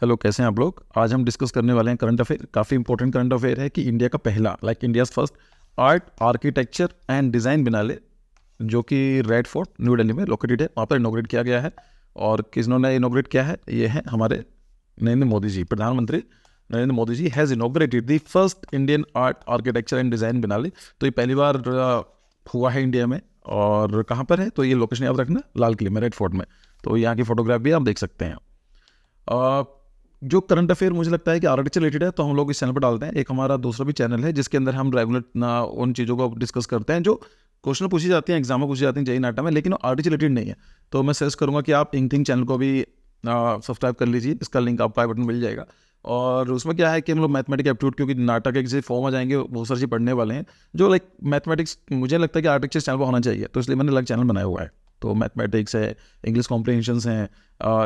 Hello कैसे हैं आप लोग? आज हम डिस्कस करने वाले हैं करंट अफेयर काफ़ी इंपॉर्टेंट करंट अफेयर है कि इंडिया का पहला like India's first art architecture and design biennale जो कि रेड फोर्ट न्यू दिल्ली में लोकेटेड है। वहाँ पर इनोग्रेट किया गया है और किसने इनोग्रेट किया है? ये है हमारे नरेंद्र मोदी जी। प्रधानमंत्री Narendra Modi ji has inaugurated the first Indian art architecture and design biennale तो ये पहली बार हुआ है इंडिया में और कहाँ पर है? तो ये लोकेशन याद रखना, लाल किले में रेड फोर्ट में। तो यहाँ की फोटोग्राफ भी आप देख सकते हैं। जो करंट अफेयर मुझे लगता है कि आर रिलेटेड है तो हम लोग इस चैनल पर डालते हैं। एक हमारा दूसरा भी चैनल है, जिसके अंदर हम रेगुलर उन चीज़ों को डिस्कस करते हैं, जो क्वेश्चन पूछी जाती हैं एग्ज़ाम में पूछी जाती हैं जय नाटा में, लेकिन आर से रिलेटेड नहीं है। तो मैं सजेस्ट करूँगा कि आप इंक थिंग चैनल को भी सब्सक्राइब कर लीजिए, इसका लिंक आपको आई बटन मिल जाएगा। और उसमें क्या है कि हम लोग मैथमेटिक एप्टीट्यूड क्योंकि नाटक के किसी फॉर्म आ जाएँगे बहुत सारी पढ़ने वाले हैं, जो लाइक मैथमेटिक्स मुझे लगता है कि आर्टिक्स चैनल पर होना चाहिए तो इसलिए मैंने अलग चैनल बनाया हुआ है। तो मैथमेटिक्स है इंग्लिश कॉम्प्रीहेंशंस हैं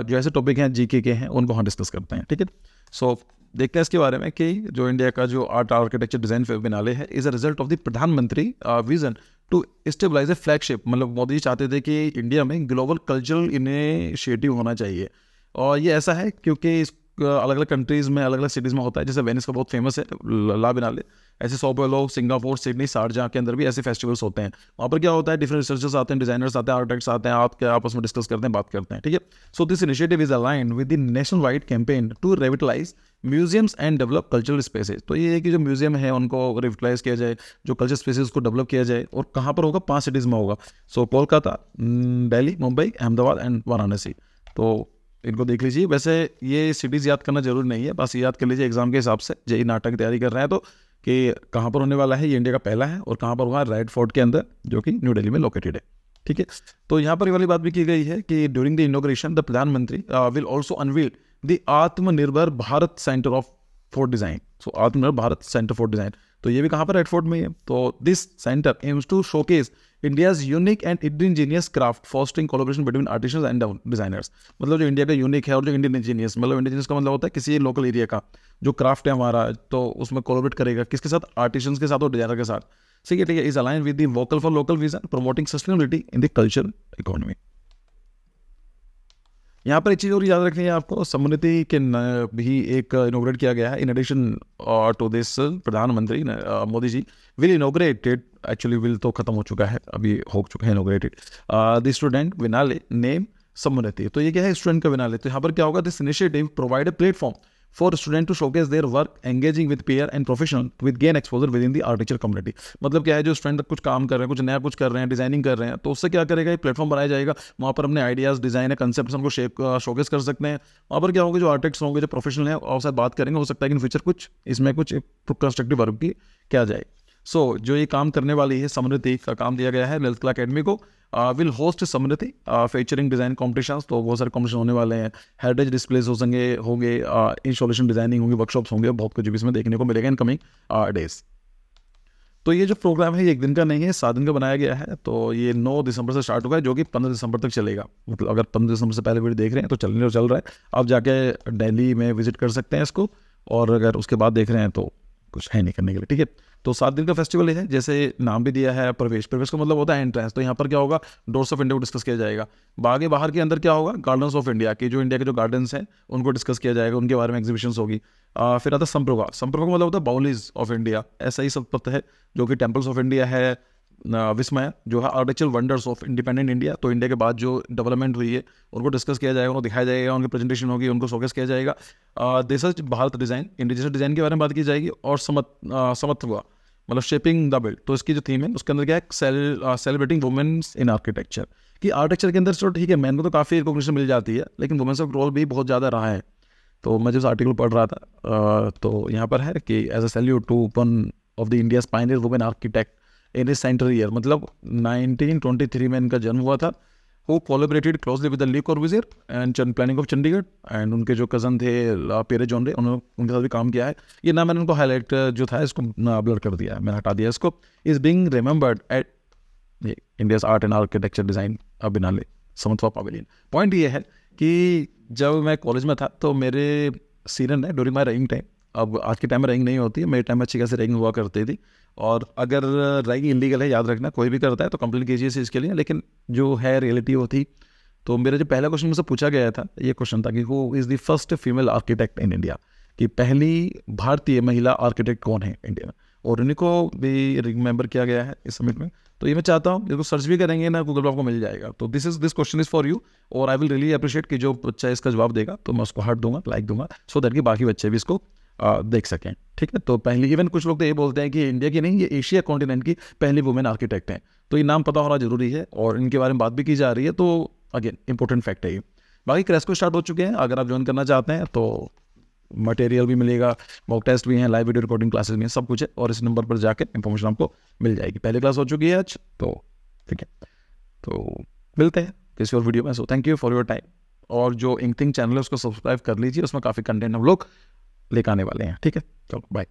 जो ऐसे टॉपिक हैं जीके के हैं, उनको हम डिस्कस करते हैं, ठीक है? सो देखते हैं इसके बारे में कि जो इंडिया का जो आर्ट आर्किटेक्चर डिज़ाइन बिनाले है is a result of the प्रधानमंत्री vision to stabilize a flagship मतलब मोदी जी चाहते थे कि इंडिया में ग्लोबल कल्चरल इनिशिएटिव होना चाहिए। और ये ऐसा है क्योंकि इस अलग अलग कंट्रीज़ में अलग अलग सिटीज़ में होता है। जैसे वेनिस का बहुत फ़ेमस है, ला बिनाले ऐसे सौ पेलो सिंगापुर सिडनी शारजा के अंदर भी ऐसे फेस्टिवल्स होते हैं। वहाँ पर क्या होता है डिफरेंट रिसर्चर्स आते हैं डिजाइनर्स आते हैं आर्टिस्ट आते हैं, आप क्या आपस में डिस्कस करते हैं, बात करते हैं, ठीक है? So this initiative is align with the national wide campaign to revitalize museums and develop cultural spaces तो ये है कि जो म्यूज़ियम है, उनको रिविटलाइज किया जाए, जो कल्चर स्पेसेस को डेवलप किया जाए, और कहाँ पर होगा? पाँच सिटीज़ में होगा। So Kolkata Delhi, Mumbai, Ahmedabad and Varanasi. तो इनको देख लीजिए। वैसे ये सिटीज़ याद करना ज़रूरी नहीं है, बस याद कर लीजिए एग्ज़ाम के हिसाब से, जेई नाटक तैयारी कर रहे हैं तो कि कहाँ पर होने वाला है, ये इंडिया का पहला है और कहाँ पर हुआ रेड फोर्ट के अंदर, जो कि न्यू दिल्ली में लोकेटेड है। ठीक है? तो यहाँ पर वाली बात भी की गई है कि ड्यूरिंग द इनोग्रेशन द प्रधानमंत्री will also unveil the Atmanirbhar Bharat centre of for design so Atmanirbhar Bharat centre for design तो ये भी कहाँ पर रेड फोर्ट में है तो this centre aims to showcase India's unique and indigenous craft fostering collaboration between artist and designers मतलब जो इंडिया का यूनिक है और जो इंडियन इंजीनियस मतलब इंडिजीनियस का मतलब होता है किसी लोकल एरिया का, जो क्राफ्ट है हमारा तो उसमें कोलोबरेट करेगा, किसके साथ? आर्टिशन के साथ और डिज़ाइनर के साथ। ठीक है ठीक है is align with the vocal for local vision promoting sustainability in the culture economy यहाँ पर एक चीज़ और याद रखनी है आपको समृद्धि के भी एक इनोग्रेट किया गया है। इन एडिशन टू दिस प्रधानमंत्री Modi ji will inaugurated actually will तो खत्म हो चुका है, अभी हो चुका है inaugurated the student biennale name Samriddhi तो ये क्या है स्टूडेंट का विनाले तो यहाँ पर क्या होगा this initiative provide a platform for student to showcase their work engaging with peer and professional with gain exposure with in the architecture community मतलब क्या है, जो स्टूडेंट कुछ काम कर रहे हैं, कुछ नया कुछ कर रहे हैं डिज़ाइनिंग कर रहे हैं तो उससे क्या करेगा, एक प्लेटफॉर्म बनाया जाएगा, वहाँ पर अपने आइडियाज़ डिज़ाइन है कंसेप्ट को शेप शोकेस कर सकते हैं। वहाँ पर क्या होगा, जो आर्टिस्ट होंगे, जो प्रोफेशनल है और साथ बात करेंगे, हो सकता है कि इन फ्यूचर कुछ इसमें कुछ कंस्ट्रक्टिव वर्क की किया जाए। सो so, जो ये काम करने वाली है समृद्धि का काम दिया गया है ललित कला अकेडमी को will host Samriddhi featuring design competition तो बहुत सारे कॉम्पिटिशन होने वाले हैं। हेरिटेज डिस्प्लेज हो संगे होंगे इंस्टॉलेशन डिज़ाइनिंग होंगे वर्कशॉप्स होंगे बहुत कुछ भी इसमें देखने को मिलेगा इन कमिंग डेज़ तो ये जो प्रोग्राम है ये एक दिन का नहीं है सात दिन का बनाया गया है। तो ये नौ दिसंबर से स्टार्ट होगा जो कि पंद्रह दिसंबर तक चलेगा। मतलब अगर पंद्रह दिसंबर से पहले वीडियो देख रहे हैं तो चलने और चल रहा है। आप जाके दिल्ली में विज़िट कर सकते हैं इसको। और अगर उसके बाद देख रहे हैं तो कुछ है नहीं करने के लिए, ठीक है? तो सात दिन का फेस्टिवल है, जैसे नाम भी दिया है, प्रवेश प्रवेश का मतलब होता है एंट्रेंस तो यहाँ पर क्या होगा? डोर्स ऑफ़ इंडिया को डिस्कस किया जाएगा। बागे, बाहर के अंदर क्या होगा? गार्डन्स ऑफ़ इंडिया के, जो इंडिया के जो गार्डन्स हैं, उनको डिस्कस किया जाएगा, उनके बारे में एग्जीबिशन होगी। फिर आता है संप्रभा। संप्रभा का मतलब होता है बाउलीज ऑफ़ इंडिया ऐसा ही सब पता है, जो कि टेम्पल्स ऑफ़ इंडिया है विस्मय जो है architectural wonders of independent India तो इंडिया के बाद जो डेवलपमेंट हुई है, उनको डिस्कस किया जाएगा, उनको दिखाया जाएगा, उनकी प्रेजेंटेशन होगी, उनको शोकेस किया जाएगा। देश भारत डिज़ाइन इंडिजिनस डिज़ाइन के बारे में बात की जाएगी, और समत हुआ मतलब शेपिंग द बिल्ड तो इसकी जो थीम है, उसके अंदर क्या है सेलिब्रेटिंग वुमेन्स इन आर्किटेक्चर कि आर्किटेक्चर के अंदर चलो ठीक है मैन को तो काफ़ी रिकॉग्निशन मिल जाती है, लेकिन वुमेन्स का रोल भी बहुत ज़्यादा रहा है। तो मैं जिस आर्टिकल पढ़ रहा था तो यहाँ पर है कि as a salute to one of the India pioneer women architect in इस सेंटर ईयर मतलब 1923 में इनका जन्म हुआ था। वो collaborated closely with the Le Corbusier and planning of Chandigarh and उनके जो कज़न थे पेरे जॉनरे उन्होंने उनके साथ भी काम किया है। ये ना मैंने उनको हाईलाइट जो था, इसको ब्लर कर दिया है। मैंने हटा दिया इसको। Is being remembered at India's art and architecture design biennale समथवा pavilion point ये है कि जब मैं कॉलेज में था तो मेरे सीनियर ने ड्यूरिंग माई रैंग टाइम अब आज के टाइम में रैंग नहीं होती है मेरे टाइम में अच्छी खासी रैंग हुआ करती थी। और अगर रैंग इलीगल है, याद रखना, कोई भी करता है तो कंप्लेन कीजिए इसके लिए। लेकिन जो है रियलिटी वो थी तो मेरा जो पहला क्वेश्चन मुझसे पूछा गया था, ये क्वेश्चन था कि who is the first female architect in India कि पहली भारतीय महिला आर्किटेक्ट कौन है इंडिया में? और को भी रिमेंबर किया गया है इस समिट में। तो ये मैं चाहता हूँ, इसको सर्च भी करेंगे ना गूगल आपको मिल जाएगा। तो this is this question is for you और आई विल रियली अप्रिशिएट कि जो बच्चा इसका जवाब देगा तो मैं उसको हार्ट दूँगा लाइक दूँगा सो दैट कि बाकी बच्चे भी इसको देख सकें। ठीक है? तो पहली इवन कुछ लोग तो ये बोलते हैं कि इंडिया की नहीं, ये एशिया कॉन्टिनेंट की पहली वुमेन आर्किटेक्ट हैं। तो ये नाम पता होना ज़रूरी है और इनके बारे में बात भी की जा रही है तो अगेन इंपॉर्टेंट फैक्ट है ये। बाकी क्रेस्को स्टार्ट हो चुके हैं। अगर आप ज्वाइन करना चाहते हैं तो मटेरियल भी मिलेगा मॉक टेस्ट भी हैं लाइव वीडियो रिकॉर्डिंग क्लासेस भी हैं, सब कुछ है और इस नंबर पर जाकर इंफॉर्मेशन आपको मिल जाएगी। पहली क्लास हो चुकी है आज तो ठीक है। तो मिलते हैं किसी और वीडियो में। So thank you for your time और जो इंक थिंग चैनल है, उसको सब्सक्राइब कर लीजिए। उसमें काफ़ी कंटेंट हम लोग लेकर आने वाले हैं। ठीक है? चलो बाय